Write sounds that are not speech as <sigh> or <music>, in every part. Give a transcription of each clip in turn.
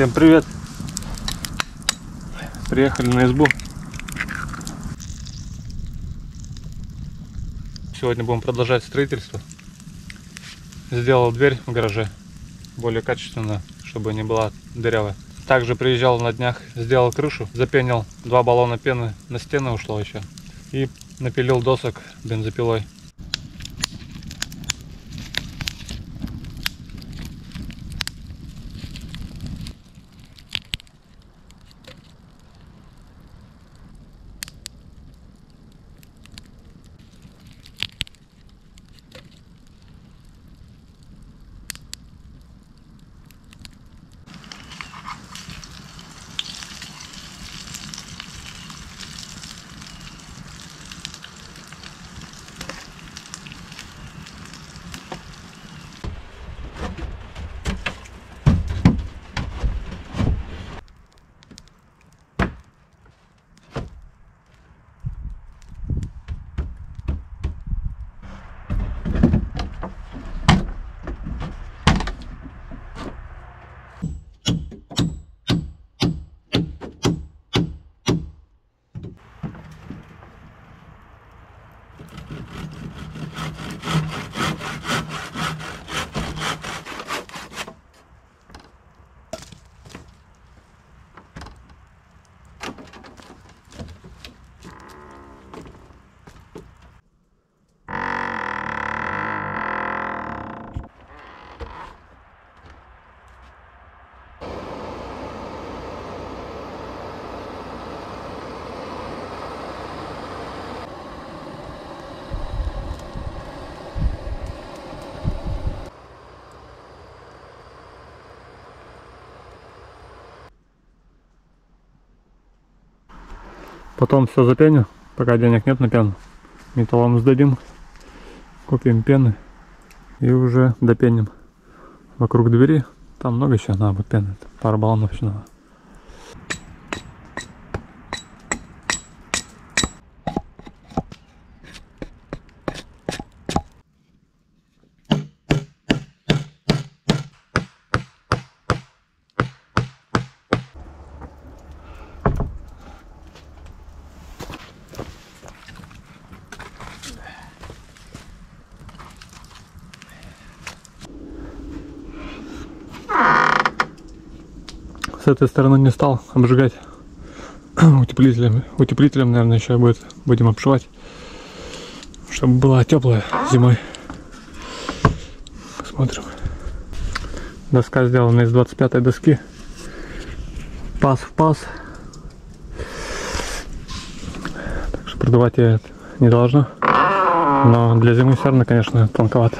Всем привет! Приехали на избу. Сегодня будем продолжать строительство. Сделал дверь в гараже более качественно, чтобы не была дырявая. Также приезжал на днях, сделал крышу, запенил два баллона пены, на стены ушло еще. И напилил досок бензопилой. Потом все запеню, пока денег нет на пену. Металлом сдадим, купим пены и уже допеним вокруг двери. Там много еще надо будет пены, пара баллонов еще надо. Этой стороны не стал обжигать <clears throat> утеплителем. Утеплителем, наверное, еще будет будем обшивать, чтобы была теплая зимой. Посмотрим. Доска сделана из 25 доски. Паз в паз. Так что продавать я не должно. Но для зимы все равно, конечно, тонковато.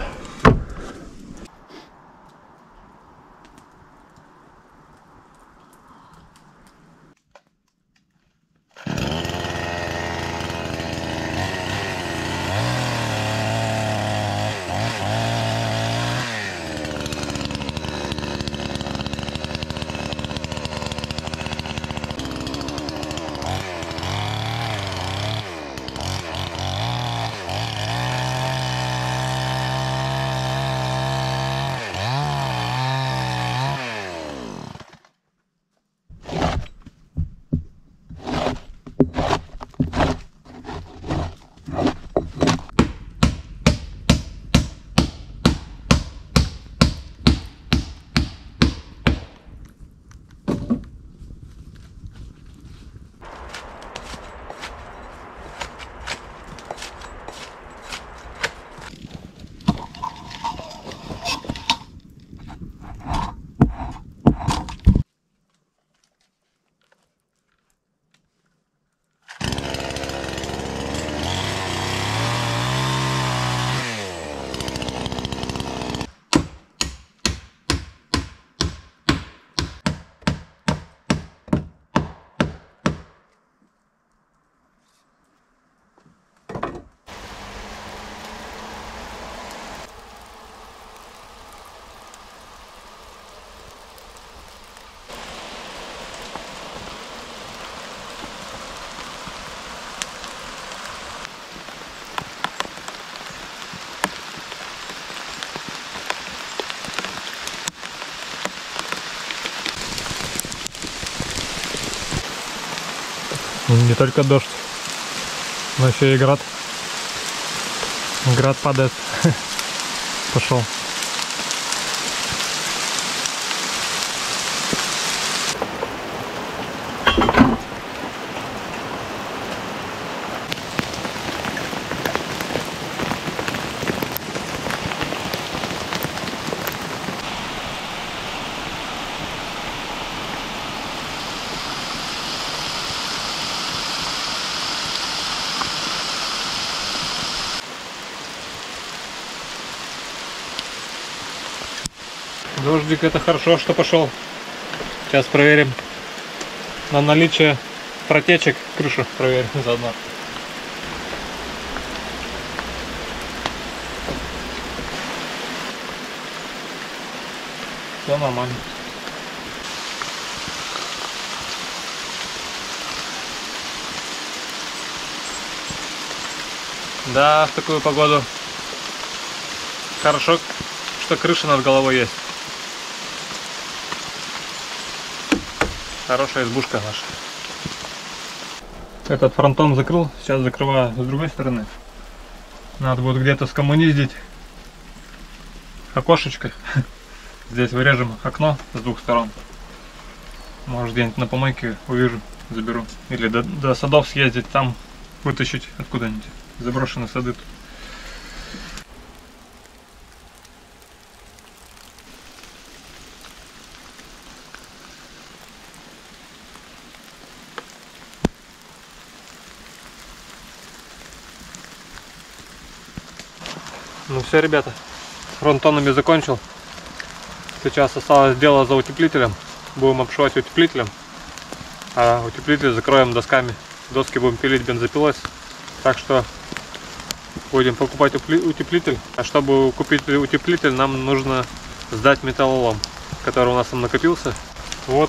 Не только дождь, но еще и град. Град падает. <laughs> Пошел. Дождик это хорошо, что пошел. Сейчас проверим на наличие протечек крышу проверим <laughs> заодно. Все нормально. Да, в такую погоду хорошо, что крыша над головой есть. Хорошая избушка наша. Этот фронтон закрыл, сейчас закрываю с другой стороны. Надо будет где-то скоммуниздить окошечко. <laughs> Здесь вырежем окно с двух сторон. Может где-нибудь на помойке увижу, заберу. Или до, до садов съездить, там вытащить откуда-нибудь. Заброшенные сады тут. Ну все, ребята, с фронтонами закончил. Сейчас осталось дело за утеплителем. Будем обшивать утеплителем. А утеплитель закроем досками. Доски будем пилить бензопилой. Так что будем покупать утеплитель. А чтобы купить утеплитель, нам нужно сдать металлолом, который у нас там накопился. Вот.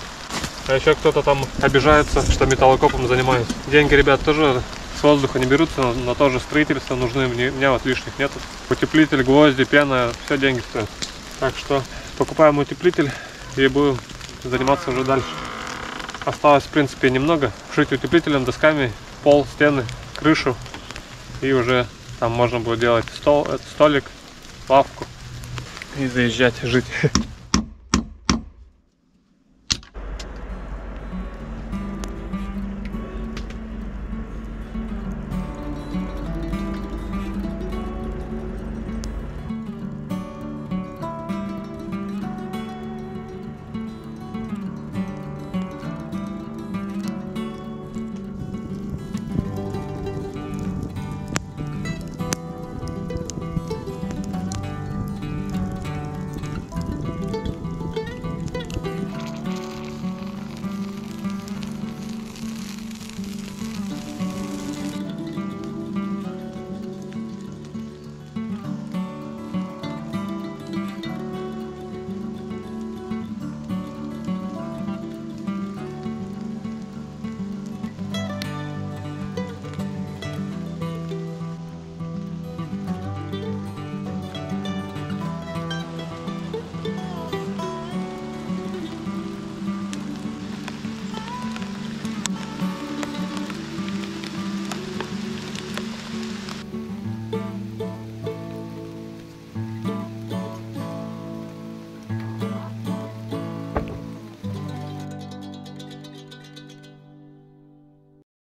А еще кто-то там обижается, что металлокопом занимаюсь. Деньги, ребят, тоже с воздуха не берутся, но, но тоже строительство нужны, мне, у меня вот лишних нету. Утеплитель, гвозди, пена, все деньги стоят. Так что покупаем утеплитель и будем заниматься уже дальше. Осталось в принципе немного. Шить утеплителем, досками, пол, стены, крышу. И уже там можно будет делать стол, столик, лавку и заезжать жить. <laughs>